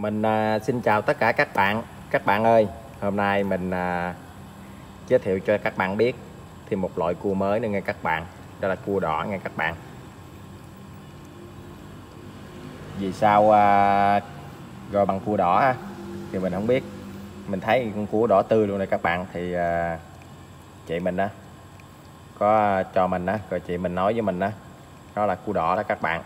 Mình à, xin chào tất cả các bạn. Các bạn ơi, hôm nay mình à, giới thiệu cho các bạn biết thêm một loại cua mới nữa nghe các bạn. Đó là cua đỏ nghe các bạn. Vì sao à, gọi bằng cua đỏ ha? Thì mình không biết. Mình thấy con cua đỏ tươi luôn này các bạn thì à, chị mình á có cho mình á, rồi chị mình nói với mình á, đó là cua đỏ đó các bạn.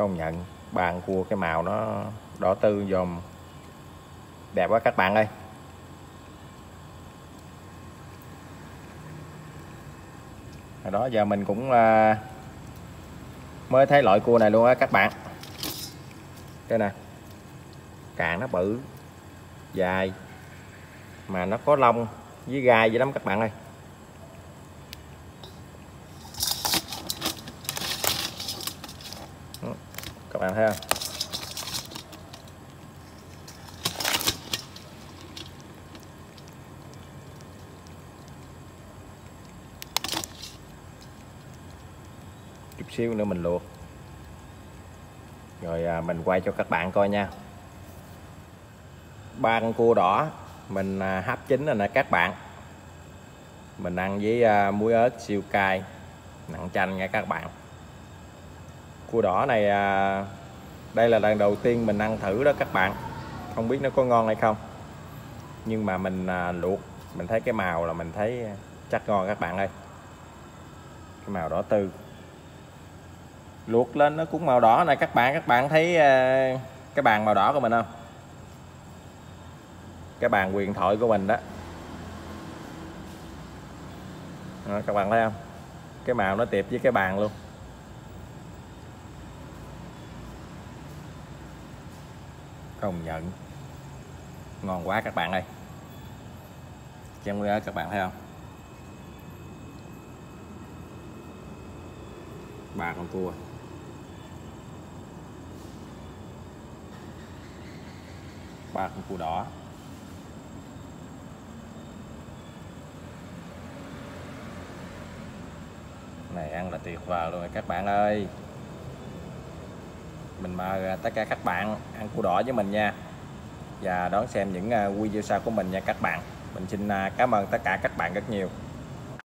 Công nhận bàn cua cái màu nó đỏ tư dòm. Đẹp quá, các bạn ơi. Hồi đó giờ mình cũng à, mới thấy loại cua này luôn á, các bạn. Đây nè. Càng nó bự, dài, mà nó có lông với gai vậy lắm, các bạn ơi. Các bạn thấy không chút xíu nữa mình luộc. Rồi à, mình quay cho các bạn coi nha. Ba con cua đỏ mình à, hấp chín rồi nè các bạn. Mình ăn với à, muối ớt siêu cay nặng chanh nha các bạn cua đỏ này à, đây là lần đầu tiên mình ăn thử đó các bạn. Không biết nó có ngon hay không. Nhưng mà mình à, luộc mình thấy cái màu là mình thấy chắc ngon các bạn ơi. Cái màu đỏ tư luộc lên nó cũng màu đỏ này các bạn. Các bạn thấy à, cái bàn màu đỏ của mình không? Cái bàn quyền thoại của mình đó. Đó, các bạn thấy không? Cái màu nó tiệp với cái bàn luôn. Công nhận. Ngon quá các bạn ơi. Chén muối ớt các bạn thấy không? Ba con cua. Ba con cua đỏ. Này ăn là tuyệt vời luôn các bạn ơi mình mời à, tất cả các bạn ăn cua đỏ với mình nha. Và đón xem những à, video sau của mình nha các bạn. Mình xin à, cảm ơn tất cả các bạn rất nhiều.